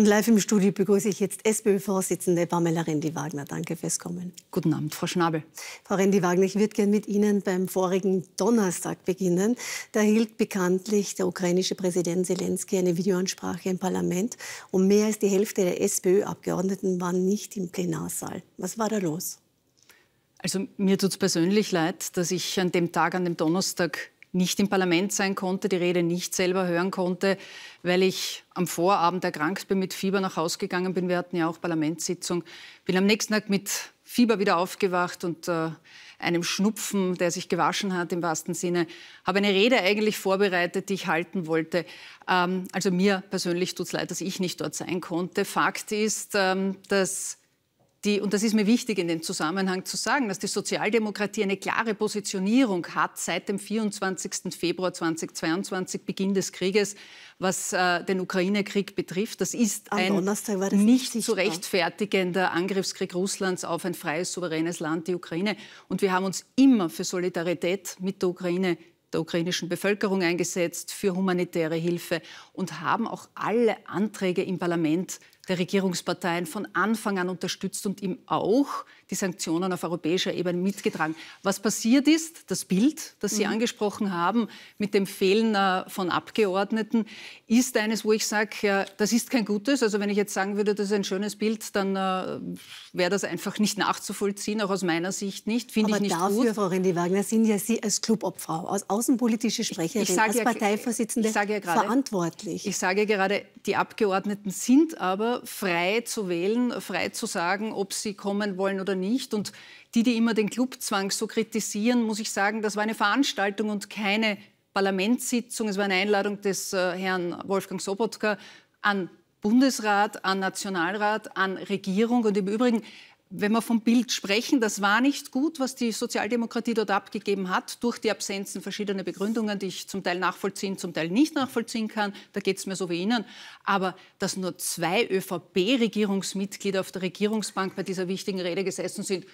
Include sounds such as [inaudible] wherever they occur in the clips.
Und live im Studio begrüße ich jetzt SPÖ-Vorsitzende Pamela Rendi-Wagner. Danke fürs Kommen. Guten Abend, Frau Schnabel. Frau Rendi-Wagner, ich würde gerne mit Ihnen beim vorigen Donnerstag beginnen. Da hielt bekanntlich der ukrainische Präsident Zelensky eine Videoansprache im Parlament und mehr als die Hälfte der SPÖ-Abgeordneten waren nicht im Plenarsaal. Was war da los? Also mir tut es persönlich leid, dass ich an dem Tag, an dem Donnerstag nicht im Parlament sein konnte, die Rede nicht selber hören konnte, weil ich am Vorabend erkrankt bin, mit Fieber nach Hause gegangen bin. Wir hatten ja auch Parlamentssitzung. Bin am nächsten Tag mit Fieber wieder aufgewacht und äh, einem Schnupfen, der sich gewaschen hat im wahrsten Sinne, habe eine Rede eigentlich vorbereitet, die ich halten wollte. Ähm, also mir persönlich tut es leid, dass ich nicht dort sein konnte. Fakt ist, ähm, dass die, und das ist mir wichtig in dem Zusammenhang zu sagen, dass die Sozialdemokratie eine klare Positionierung hat seit dem 24. Februar 2022, Beginn des Krieges, was äh, den Ukraine-Krieg betrifft. Das ist Am ein das nicht zu rechtfertigender Angriffskrieg Russlands auf ein freies, souveränes Land, die Ukraine. Und wir haben uns immer für Solidarität mit der Ukraine der ukrainischen Bevölkerung eingesetzt, für humanitäre Hilfe und haben auch alle Anträge im Parlament der Regierungsparteien von Anfang an unterstützt und ihm auch die Sanktionen auf europäischer Ebene mitgetragen. Was passiert ist, das Bild, das Sie mhm. angesprochen haben, mit dem Fehlen äh, von Abgeordneten, ist eines, wo ich sage, ja, das ist kein gutes. Also wenn ich jetzt sagen würde, das ist ein schönes Bild, dann äh, wäre das einfach nicht nachzuvollziehen, auch aus meiner Sicht nicht. Finde ich nicht dafür, gut. Frau Rendi-Wagner, sind ja Sie als Clubobfrau, als außenpolitische Sprecherin, ich, ich als Parteivorsitzende ja, ja gerade, verantwortlich. Ich sage gerade, die Abgeordneten sind aber frei zu wählen, frei zu sagen, ob sie kommen wollen oder nicht. Und die, die immer den Clubzwang so kritisieren, muss ich sagen, das war eine Veranstaltung und keine Parlamentssitzung. Es war eine Einladung des äh, Herrn Wolfgang Sobotka an Bundesrat, an Nationalrat, an Regierung. Und im Übrigen, wenn wir vom Bild sprechen, das war nicht gut, was die Sozialdemokratie dort abgegeben hat, durch die Absenzen verschiedener Begründungen, die ich zum Teil nachvollziehen, zum Teil nicht nachvollziehen kann. Da geht es mir so wie Ihnen. Aber dass nur zwei ÖVP-Regierungsmitglieder auf der Regierungsbank bei dieser wichtigen Rede gesessen sind,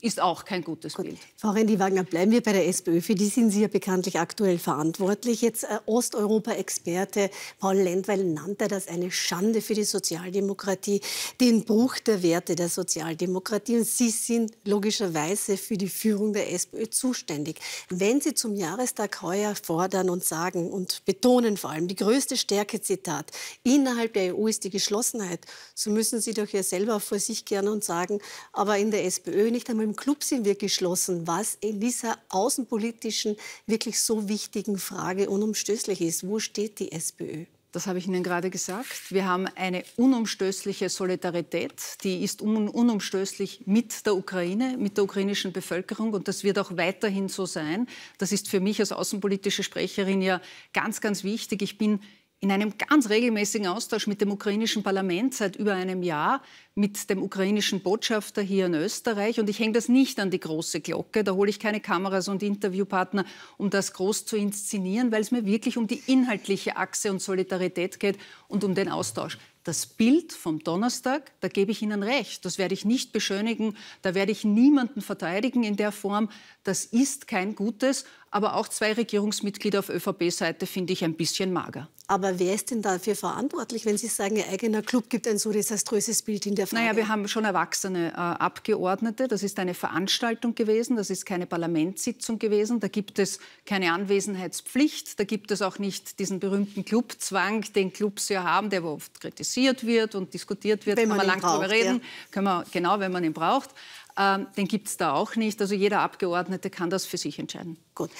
ist auch kein gutes Gut. Bild. Frau Rendi-Wagner, bleiben wir bei der SPÖ. Für die sind Sie ja bekanntlich aktuell verantwortlich. Jetzt äh, Osteuropa-Experte Paul Lendweil nannte das eine Schande für die Sozialdemokratie, den Bruch der Werte der Sozialdemokratie. Und Sie sind logischerweise für die Führung der SPÖ zuständig. Wenn Sie zum Jahrestag heuer fordern und sagen und betonen vor allem die größte Stärke, Zitat, innerhalb der EU ist die Geschlossenheit, so müssen Sie doch ja selber vor sich gerne und sagen, aber in der SPÖ nicht einmal im Club sind wir geschlossen, was in dieser außenpolitischen, wirklich so wichtigen Frage unumstößlich ist. Wo steht die SPÖ? Das habe ich Ihnen gerade gesagt. Wir haben eine unumstößliche Solidarität. Die ist unumstößlich mit der Ukraine, mit der ukrainischen Bevölkerung. Und das wird auch weiterhin so sein. Das ist für mich als außenpolitische Sprecherin ja ganz, ganz wichtig. Ich bin in einem ganz regelmäßigen Austausch mit dem ukrainischen Parlament seit über einem Jahr, mit dem ukrainischen Botschafter hier in Österreich. Und ich hänge das nicht an die große Glocke. Da hole ich keine Kameras und Interviewpartner, um das groß zu inszenieren, weil es mir wirklich um die inhaltliche Achse und Solidarität geht und um den Austausch. Das Bild vom Donnerstag, da gebe ich Ihnen recht, das werde ich nicht beschönigen, da werde ich niemanden verteidigen in der Form. Das ist kein gutes, aber auch zwei Regierungsmitglieder auf ÖVP-Seite finde ich ein bisschen mager. Aber wer ist denn dafür verantwortlich, wenn Sie sagen, Ihr eigener Club gibt ein so desaströses Bild in der Frage? Naja, wir haben schon erwachsene äh, Abgeordnete. Das ist eine Veranstaltung gewesen, das ist keine Parlamentssitzung gewesen. Da gibt es keine Anwesenheitspflicht, da gibt es auch nicht diesen berühmten Clubzwang, den Clubs ja haben, der oft kritisiert wird und diskutiert wird. Wenn Kann man, man lang braucht, drüber reden. Ja. Können wir, genau, wenn man ihn braucht. Ähm, den gibt es da auch nicht. Also jeder Abgeordnete kann das für sich entscheiden. Gut.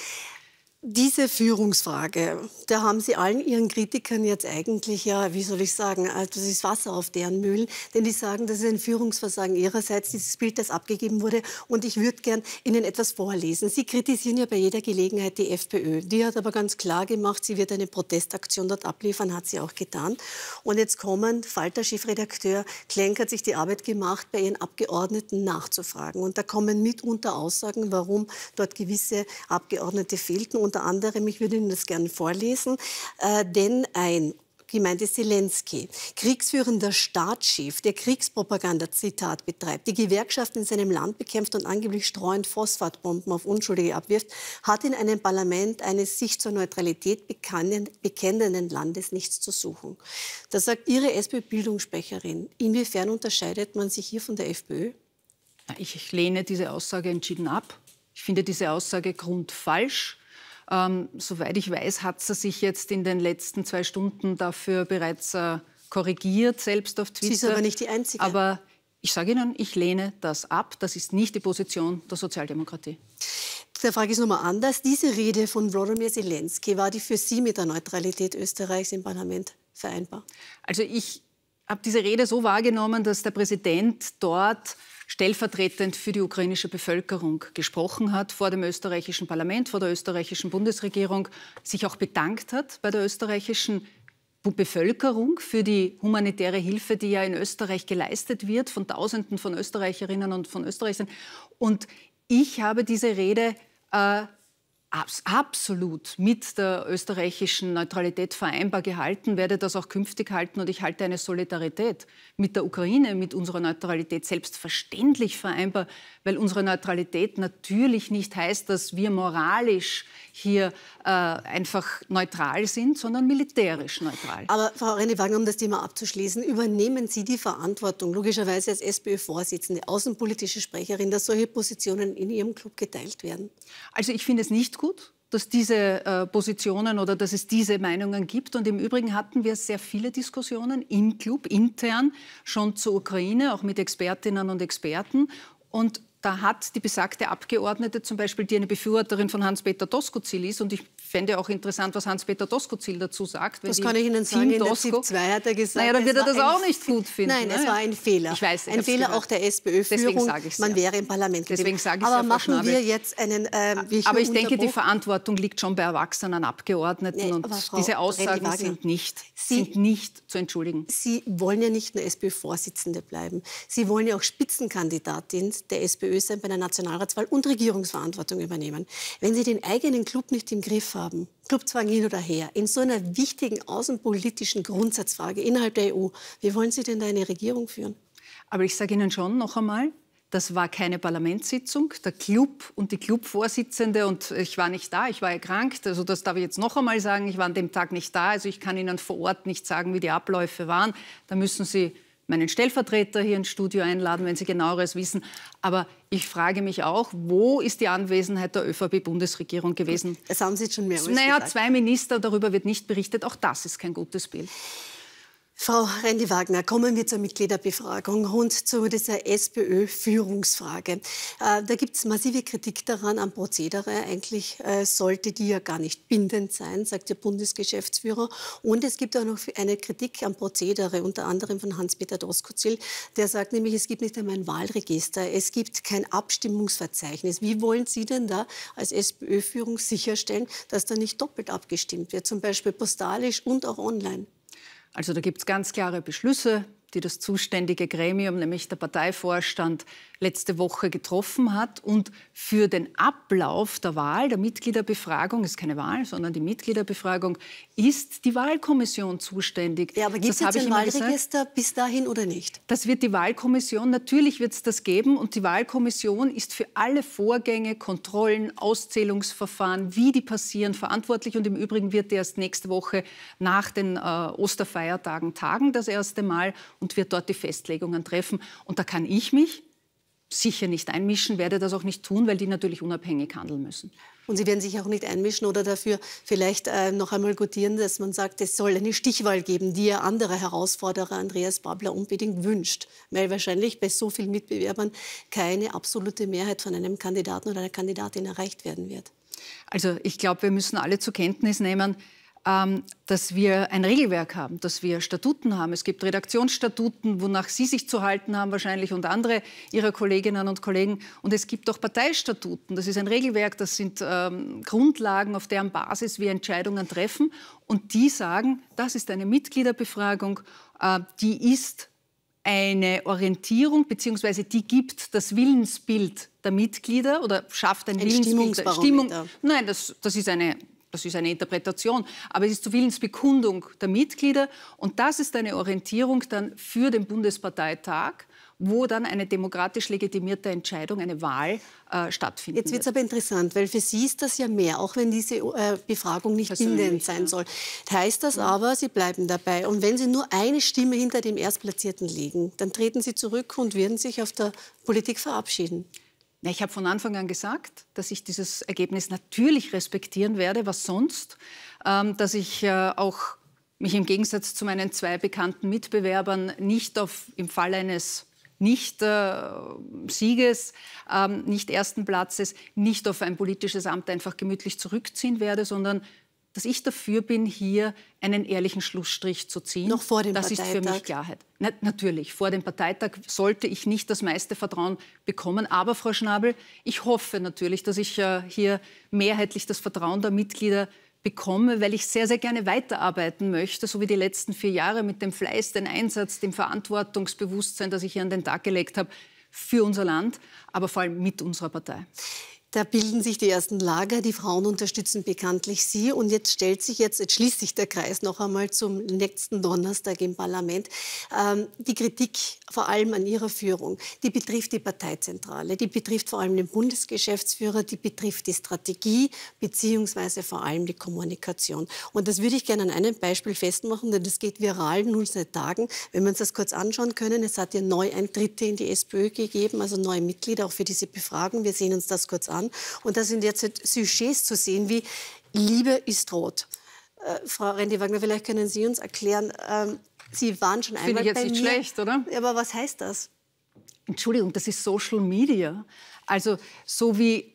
Diese Führungsfrage, da haben Sie allen Ihren Kritikern jetzt eigentlich ja, wie soll ich sagen, also das ist Wasser auf deren Mühlen, denn die sagen, das ist ein Führungsversagen Ihrerseits, dieses Bild, das abgegeben wurde. Und ich würde gern Ihnen etwas vorlesen. Sie kritisieren ja bei jeder Gelegenheit die FPÖ. Die hat aber ganz klar gemacht, sie wird eine Protestaktion dort abliefern, hat sie auch getan. Und jetzt kommen, Falter-Chefredakteur Klenk hat sich die Arbeit gemacht, bei ihren Abgeordneten nachzufragen. Und da kommen mitunter Aussagen, warum dort gewisse Abgeordnete fehlten unter anderem, ich würde Ihnen das gerne vorlesen, äh, denn ein gemeint ist Zelensky, kriegsführender Staatschef, der Kriegspropaganda, Zitat, betreibt, die Gewerkschaften in seinem Land bekämpft und angeblich streuend Phosphatbomben auf Unschuldige abwirft, hat in einem Parlament eines sich zur Neutralität bekennenden Landes nichts zu suchen. Das sagt Ihre SPÖ-Bildungssprecherin. Inwiefern unterscheidet man sich hier von der FPÖ? Ich lehne diese Aussage entschieden ab. Ich finde diese Aussage grundfalsch. Ähm, soweit ich weiß, hat sie sich jetzt in den letzten zwei Stunden dafür bereits äh, korrigiert, selbst auf Twitter. Sie ist aber nicht die Einzige. Aber ich sage Ihnen, ich lehne das ab. Das ist nicht die Position der Sozialdemokratie. Der Frage ist nochmal anders. Diese Rede von Wladimir Zelensky, war die für Sie mit der Neutralität Österreichs im Parlament vereinbar? Also ich habe diese Rede so wahrgenommen, dass der Präsident dort stellvertretend für die ukrainische Bevölkerung gesprochen hat vor dem österreichischen Parlament, vor der österreichischen Bundesregierung, sich auch bedankt hat bei der österreichischen Bevölkerung für die humanitäre Hilfe, die ja in Österreich geleistet wird von Tausenden von Österreicherinnen und von Österreichern. Und ich habe diese Rede äh, absolut mit der österreichischen Neutralität vereinbar gehalten, werde das auch künftig halten und ich halte eine Solidarität mit der Ukraine, mit unserer Neutralität selbstverständlich vereinbar, weil unsere Neutralität natürlich nicht heißt, dass wir moralisch hier äh, einfach neutral sind, sondern militärisch neutral. Aber Frau Renne-Wagner, um das Thema abzuschließen, übernehmen Sie die Verantwortung, logischerweise als SPÖ-Vorsitzende, außenpolitische Sprecherin, dass solche Positionen in Ihrem Club geteilt werden? Also ich finde es nicht gut dass diese äh, Positionen oder dass es diese Meinungen gibt. Und im Übrigen hatten wir sehr viele Diskussionen im Club intern schon zur Ukraine, auch mit Expertinnen und Experten. Und da hat die besagte Abgeordnete zum Beispiel, die eine Befürworterin von Hans-Peter Doskozil ist, und ich fände auch interessant, was Hans-Peter Doskozil dazu sagt. Das kann ich Ihnen sagen, in der ZIP 2 hat er gesagt, naja, dann wird er das auch nicht gut finden. Nein, es ne? war ein Fehler. Ich weiß, ich ein Fehler auch der SPÖ-Führung. Man wäre im Parlament Deswegen sage ich Aber machen wir jetzt einen... Äh, aber ich denke, die Verantwortung liegt schon bei erwachsenen Abgeordneten nee, und diese Aussagen sind nicht, Sie, sind nicht zu entschuldigen. Sie wollen ja nicht nur SPÖ-Vorsitzende bleiben. Sie wollen ja auch Spitzenkandidatin der SPÖ sein bei der Nationalratswahl und Regierungsverantwortung übernehmen. Wenn Sie den eigenen Club nicht im Griff haben, Clubzwang hin oder her, in so einer wichtigen außenpolitischen Grundsatzfrage innerhalb der EU, wie wollen Sie denn da eine Regierung führen? Aber ich sage Ihnen schon noch einmal, das war keine Parlamentssitzung. Der Club und die Clubvorsitzende, und ich war nicht da, ich war erkrankt, also das darf ich jetzt noch einmal sagen, ich war an dem Tag nicht da, also ich kann Ihnen vor Ort nicht sagen, wie die Abläufe waren. Da müssen Sie meinen Stellvertreter hier ins Studio einladen, wenn Sie genaueres wissen. Aber ich frage mich auch, wo ist die Anwesenheit der ÖVP-Bundesregierung gewesen? Das haben Sie schon mehrmals naja, gesagt. zwei Minister, darüber wird nicht berichtet. Auch das ist kein gutes Bild. Frau Rendi-Wagner, kommen wir zur Mitgliederbefragung und zu dieser SPÖ-Führungsfrage. Äh, da gibt es massive Kritik daran am Prozedere. Eigentlich äh, sollte die ja gar nicht bindend sein, sagt der Bundesgeschäftsführer. Und es gibt auch noch eine Kritik am Prozedere, unter anderem von Hans-Peter Doskozil. Der sagt nämlich, es gibt nicht einmal ein Wahlregister, es gibt kein Abstimmungsverzeichnis. Wie wollen Sie denn da als SPÖ-Führung sicherstellen, dass da nicht doppelt abgestimmt wird, zum Beispiel postalisch und auch online? Also da gibt es ganz klare Beschlüsse, die das zuständige Gremium, nämlich der Parteivorstand, letzte Woche getroffen hat. Und für den Ablauf der Wahl, der Mitgliederbefragung, ist keine Wahl, sondern die Mitgliederbefragung, ist die Wahlkommission zuständig. Ja, aber gibt es jetzt ein Wahlregister gesagt. bis dahin oder nicht? Das wird die Wahlkommission, natürlich wird es das geben. Und die Wahlkommission ist für alle Vorgänge, Kontrollen, Auszählungsverfahren, wie die passieren, verantwortlich. Und im Übrigen wird die erst nächste Woche nach den äh, Osterfeiertagen tagen, das erste Mal, und wird dort die Festlegungen treffen. Und da kann ich mich sicher nicht einmischen, werde das auch nicht tun, weil die natürlich unabhängig handeln müssen. Und Sie werden sich auch nicht einmischen oder dafür vielleicht äh, noch einmal gutieren, dass man sagt, es soll eine Stichwahl geben, die ja andere Herausforderer Andreas Babler unbedingt wünscht. Weil wahrscheinlich bei so vielen Mitbewerbern keine absolute Mehrheit von einem Kandidaten oder einer Kandidatin erreicht werden wird. Also ich glaube, wir müssen alle zur Kenntnis nehmen, dass wir ein Regelwerk haben, dass wir Statuten haben. Es gibt Redaktionsstatuten, wonach Sie sich zu halten haben wahrscheinlich und andere Ihrer Kolleginnen und Kollegen. Und es gibt auch Parteistatuten. Das ist ein Regelwerk, das sind ähm, Grundlagen, auf deren Basis wir Entscheidungen treffen. Und die sagen, das ist eine Mitgliederbefragung, äh, die ist eine Orientierung, beziehungsweise die gibt das Willensbild der Mitglieder oder schafft ein, ein Willensbild. Stimmung. Nein, das, das ist eine das ist eine Interpretation, aber es ist zur Willensbekundung der Mitglieder und das ist eine Orientierung dann für den Bundesparteitag wo dann eine demokratisch legitimierte Entscheidung, eine Wahl äh, stattfindet. Jetzt wird es aber interessant, weil für Sie ist das ja mehr, auch wenn diese äh, Befragung nicht bindend sein ja. soll. Heißt das aber, Sie bleiben dabei. Und wenn Sie nur eine Stimme hinter dem Erstplatzierten liegen, dann treten Sie zurück und werden sich auf der Politik verabschieden. Na, ich habe von Anfang an gesagt, dass ich dieses Ergebnis natürlich respektieren werde. Was sonst? Ähm, dass ich äh, auch mich im Gegensatz zu meinen zwei bekannten Mitbewerbern nicht auf, im Fall eines nicht äh, Sieges, ähm, nicht ersten Platzes, nicht auf ein politisches Amt einfach gemütlich zurückziehen werde, sondern dass ich dafür bin, hier einen ehrlichen Schlussstrich zu ziehen. Noch vor dem das Parteitag? Das ist für mich Klarheit. Na, natürlich, vor dem Parteitag sollte ich nicht das meiste Vertrauen bekommen. Aber, Frau Schnabel, ich hoffe natürlich, dass ich äh, hier mehrheitlich das Vertrauen der Mitglieder bekomme, weil ich sehr, sehr gerne weiterarbeiten möchte, so wie die letzten vier Jahre mit dem Fleiß, dem Einsatz, dem Verantwortungsbewusstsein, das ich hier an den Tag gelegt habe für unser Land, aber vor allem mit unserer Partei. Da bilden sich die ersten Lager. Die Frauen unterstützen bekanntlich Sie. Und jetzt stellt sich jetzt, jetzt schließt sich der Kreis noch einmal zum nächsten Donnerstag im Parlament. Ähm, die Kritik vor allem an Ihrer Führung, die betrifft die Parteizentrale, die betrifft vor allem den Bundesgeschäftsführer, die betrifft die Strategie beziehungsweise vor allem die Kommunikation. Und das würde ich gerne an einem Beispiel festmachen, denn das geht viral nun seit Tagen. Wenn wir uns das kurz anschauen können, es hat ja Neueintritte in die SPÖ gegeben, also neue Mitglieder auch für diese Befragung. Wir sehen uns das kurz an an. Und da sind jetzt Sujets zu sehen wie Liebe ist rot. Äh, Frau Rendi-Wagner, vielleicht können Sie uns erklären, ähm, Sie waren schon einmal Finde ich jetzt nicht mir. schlecht, oder? Aber was heißt das? Entschuldigung, das ist Social Media. Also so wie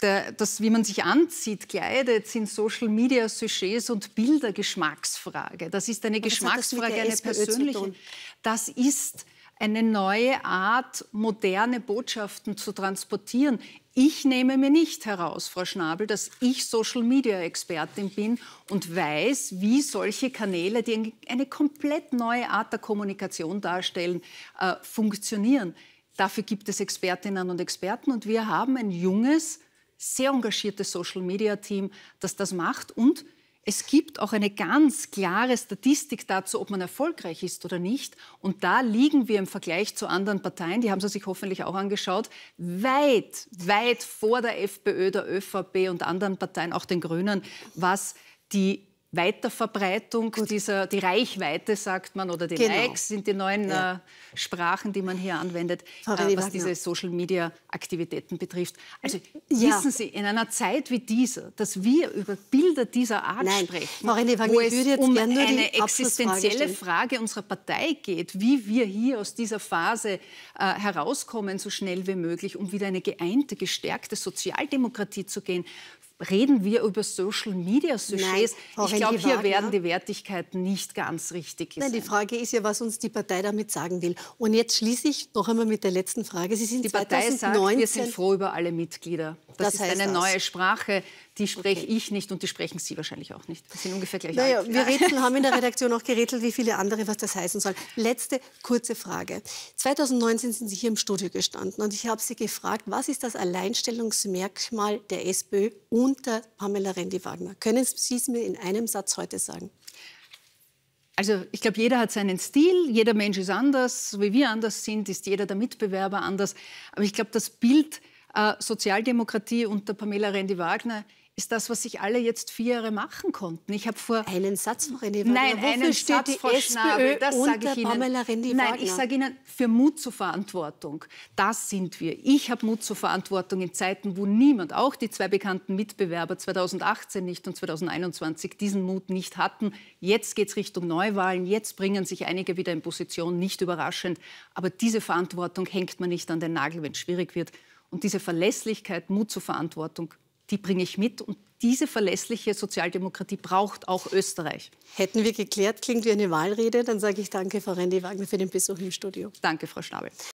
der, das, wie man sich anzieht, kleidet, sind Social Media Sujets und Bilder Geschmacksfrage. Das ist eine Geschmacksfrage, eine persönliche. Das ist eine neue Art, moderne Botschaften zu transportieren. Ich nehme mir nicht heraus, Frau Schnabel, dass ich Social-Media-Expertin bin und weiß, wie solche Kanäle, die eine komplett neue Art der Kommunikation darstellen, äh, funktionieren. Dafür gibt es Expertinnen und Experten und wir haben ein junges, sehr engagiertes Social-Media-Team, das das macht und es gibt auch eine ganz klare Statistik dazu, ob man erfolgreich ist oder nicht. Und da liegen wir im Vergleich zu anderen Parteien, die haben Sie sich hoffentlich auch angeschaut, weit, weit vor der FPÖ, der ÖVP und anderen Parteien, auch den Grünen, was die Weiterverbreitung Gut. dieser, die Reichweite, sagt man, oder die genau. Likes sind die neuen ja. äh, Sprachen, die man hier anwendet, äh, was diese Social-Media-Aktivitäten betrifft. Also ja. wissen Sie, in einer Zeit wie dieser, dass wir über Bilder dieser Art Nein. sprechen, wo es um eine existenzielle Frage unserer Partei geht, wie wir hier aus dieser Phase äh, herauskommen, so schnell wie möglich, um wieder eine geeinte, gestärkte Sozialdemokratie zu gehen, reden wir über Social Media Sujets. Ich glaube, hier werden die Wertigkeiten nicht ganz richtig Nein, die Frage ist ja, was uns die Partei damit sagen will. Und jetzt schließe ich noch einmal mit der letzten Frage. Sie sind die Partei 2019 sagt, wir sind froh über alle Mitglieder. Das, das ist eine das. neue Sprache, die spreche okay. ich nicht und die sprechen Sie wahrscheinlich auch nicht. Wir sind ungefähr gleich naja, alt. Wir rätseln, haben in der [laughs] Redaktion auch gerätselt, wie viele andere, was das heißen soll. Letzte kurze Frage. 2019 sind Sie hier im Studio gestanden und ich habe Sie gefragt, was ist das Alleinstellungsmerkmal der SPÖ unter Pamela Rendi-Wagner? Können Sie es mir in einem Satz heute sagen? Also ich glaube, jeder hat seinen Stil, jeder Mensch ist anders, so wie wir anders sind, ist jeder der Mitbewerber anders. Aber ich glaube, das Bild äh, Sozialdemokratie unter Pamela Rendi-Wagner ist das, was sich alle jetzt vier Jahre machen konnten. Ich habe vor einen Satz, Frau Rendi Nein, Wofür einen steht Satz, die Frau SPÖ das sage ich Ihnen. Pamela Rendi Nein, ich sage Ihnen für Mut zur Verantwortung. Das sind wir. Ich habe Mut zur Verantwortung in Zeiten, wo niemand, auch die zwei bekannten Mitbewerber 2018 nicht und 2021 diesen Mut nicht hatten. Jetzt geht es Richtung Neuwahlen. Jetzt bringen sich einige wieder in Position, nicht überraschend. Aber diese Verantwortung hängt man nicht an den Nagel, wenn es schwierig wird. Und diese Verlässlichkeit, Mut zur Verantwortung, die bringe ich mit. Und diese verlässliche Sozialdemokratie braucht auch Österreich. Hätten wir geklärt, klingt wie eine Wahlrede, dann sage ich danke, Frau Rendi Wagner, für den Besuch im Studio. Danke, Frau Schnabel.